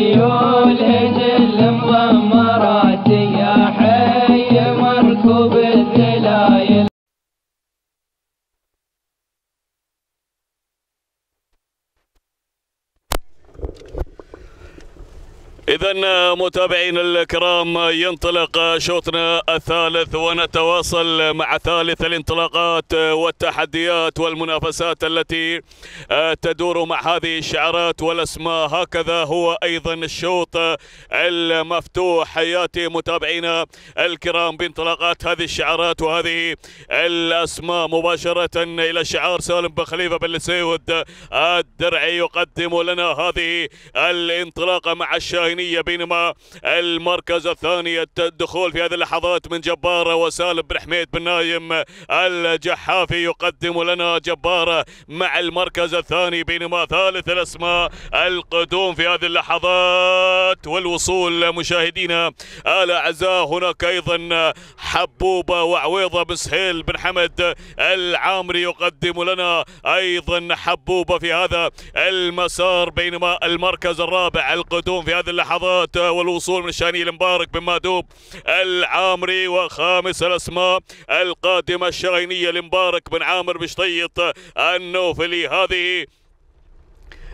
Senhor. إذا متابعينا الكرام ينطلق شوطنا الثالث ونتواصل مع ثالث الانطلاقات والتحديات والمنافسات التي تدور مع هذه الشعارات والأسماء. هكذا هو أيضا الشوط المفتوح. حياتي متابعينا الكرام بانطلاقات هذه الشعارات وهذه الأسماء. مباشرة إلى شعار سالم بن خليفة بن سيود الدرعي يقدم لنا هذه الانطلاقة مع الشاهين الثانية بينما المركز الثاني الدخول في هذه اللحظات من جبارة وسالم بن حميد بن نايم الجحافي يقدم لنا جبارة مع المركز الثاني بينما ثالث الأسماء القدوم في هذه اللحظات والوصول مشاهدينا الأعزاء. هناك أيضا حبوبة وعويضة بن سهيل بن حمد العامري يقدم لنا أيضا حبوبة في هذا المسار بينما المركز الرابع القدوم في هذه اللحظات اللحظات والوصول من الشاني المبارك بن مادوب العامري وخامس الأسماء القادمة الشغينيه المبارك بن عامر بشطيط النوفلي. هذه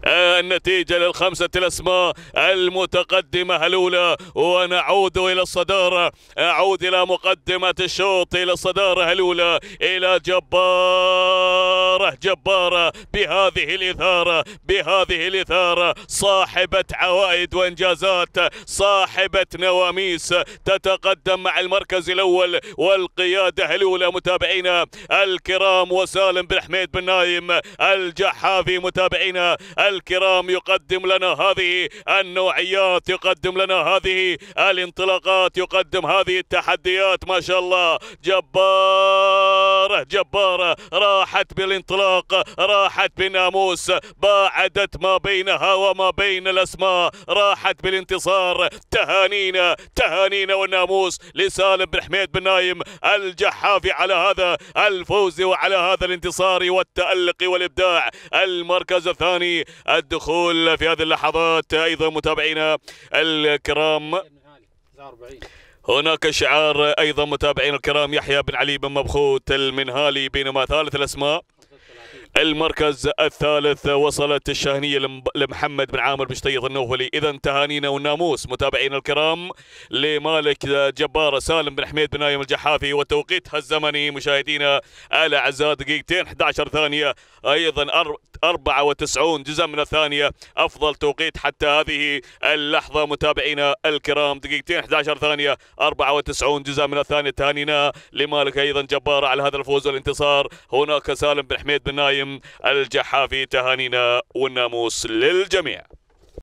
النتيجة للخمسة الأسماء المتقدمة الأولى ونعود إلى الصدارة. أعود إلى مقدمة الشوط إلى الصدارة الأولى إلى جبارة جبارة بهذه الإثارة بهذه الإثارة. صاحبة عوائد وإنجازات صاحبة نواميس تتقدم مع المركز الأول والقيادة الأولى متابعينا. الكرام وسالم بن حميد بن نايم الجحافي متابعينا. الكرام يقدم لنا هذه النوعيات يقدم لنا هذه الانطلاقات يقدم هذه التحديات ما شاء الله. جبارة جبارة راحت بالانطلاق راحت بالناموس باعدت ما بينها وما بين الأسماء راحت بالانتصار تهانينا تهانينا والناموس لسالم بن حميد بن نايم الجحافي على هذا الفوز وعلى هذا الانتصار والتألق والإبداع. المركز الثاني الدخول في هذه اللحظات أيضا متابعينا الكرام. هناك شعار أيضا متابعينا الكرام يحيى بن علي بن مبخوت المنهالي بينما ثالث الأسماء. المركز الثالث وصلت الشاهنية لمحمد بن عامر بشطيط النوفلي. إذا تهانينا والناموس متابعينا الكرام لمالك جبارة سالم بن حميد بن نايم الجحافي وتوقيتها الزمني مشاهدينا الأعزاء دقيقتين 11 ثانية. أيضا 94 جزء من الثانية. أفضل توقيت حتى هذه اللحظة متابعينا الكرام. دقيقتين 11 ثانية. 94 جزء من الثانية. تهانينا لمالك أيضا جبارة على هذا الفوز والانتصار. هناك سالم بن حميد بن نايم الجحافي. تهانينا والناموس للجميع.